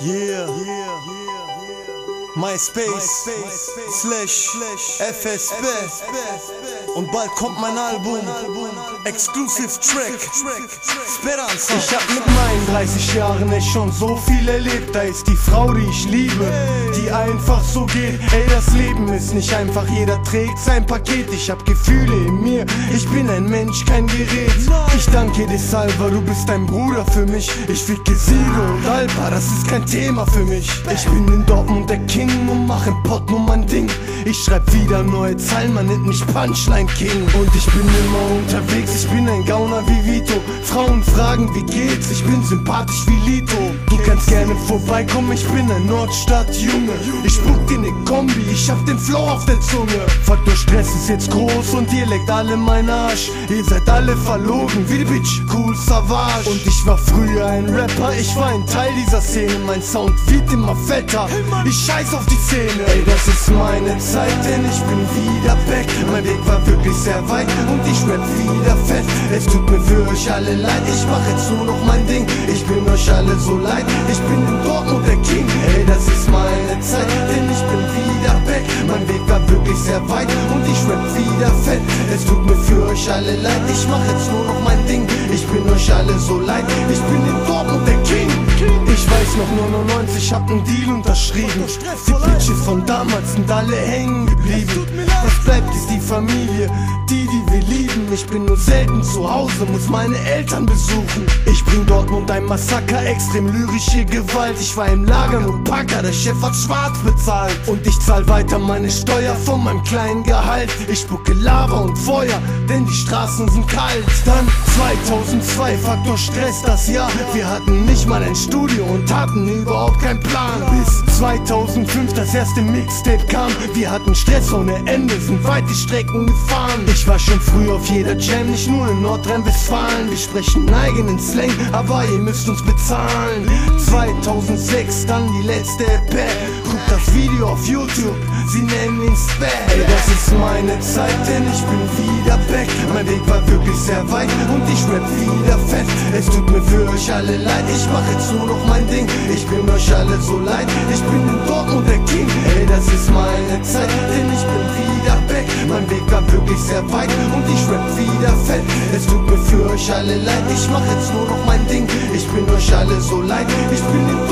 yeah, yeah. yeah. MySpace slash FSB und bald kommt mein Album Exclusive Track. Speranza Ich hab mit meinen 30 Jahren echt schon so viel erlebt. Da ist die Frau, die ich liebe, die einfach so geht. Ey, das Leben ist nicht einfach, jeder trägt sein Paket. Ich hab Gefühle in mir, ich bin ein Mensch, kein Gerät. Ich danke dir Salva, du bist ein Bruder für mich. Ich ficke Siro und Alpa, das ist kein Thema für mich. Ich bin in Dortmund der King und mach im Pott nur mein Ding. Ich schreib wieder neue Zeilen, man nennt mich Punchline King. Und ich bin immer unterwegs, ich bin ein Gauner wie Frauen fragen, wie geht's, ich bin sympathisch wie Lito. Du kannst gerne vorbeikommen, ich bin ein Nordstadt-Junge. Ich spuck dir ne Kombi, ich hab den Flow auf der Zunge. Faktor Stress ist jetzt groß und ihr leckt alle mein Arsch. Ihr seid alle verlogen, wie die Bitch, cool Savage. Und ich war früher ein Rapper, ich war ein Teil dieser Szene. Mein Sound wird immer fetter, ich scheiß auf die Szene. Ey, das ist meine Zeit, denn ich bin wieder back. Mein Weg war wirklich sehr weit und ich rap wieder fett. Es tut mir für euch alle leid, ich mach jetzt nur noch mein Ding. Ich bin euch alle so leid, ich bin in Dortmund der King. Ey, das ist meine Zeit, denn ich bin wieder back Mein Weg war wirklich sehr weit und ich rap wieder fett. Es tut mir für euch alle leid, ich mach jetzt nur noch mein Ding. Ich bin euch alle so leid, ich bin in Dortmund der King. Ich weiß noch 99, hab nen Deal unterschrieben. Die Bitches von damals sind alle hängen geblieben. Was bleibt ist die Familie, die, die Ich bin nur selten zu Hause, muss meine Eltern besuchen Ich bring Dortmund ein Massaker, extrem lyrische Gewalt Ich war im Lager und Packer, der Chef hat schwarz bezahlt Und ich zahl weiter meine Steuer von meinem kleinen Gehalt Ich spucke Lava und Feuer, denn die Straßen sind kalt Dann 2002, Faktor Stress das Jahr Wir hatten nicht mal ein Studio und hatten überhaupt keinen Plan. Bis 2005 das erste Mixtape kam. Wir hatten Stress ohne Ende, sind weite Strecken gefahren. Ich war schon früh auf jeder Jam, nicht nur in Nordrhein-Westfalen. Wir sprechen eigenen Slang, aber ihr müsst uns bezahlen. 2006 dann die letzte EP. Guck das Video auf YouTube, sie nennen ihn Spam. Ey, das ist meine Zeit, denn ich bin wieder back. Mein Weg war wirklich sehr weit und ich rap wieder fett. Es tut mir für euch alle leid, ich mach jetzt nur noch mein Ding. Ich bin euch alle so leid, ich bin sehr weit und ich rap wieder fett. Es tut mir für euch alle leid, ich mach jetzt nur noch mein Ding. Ich bin euch alle so leid, ich bin in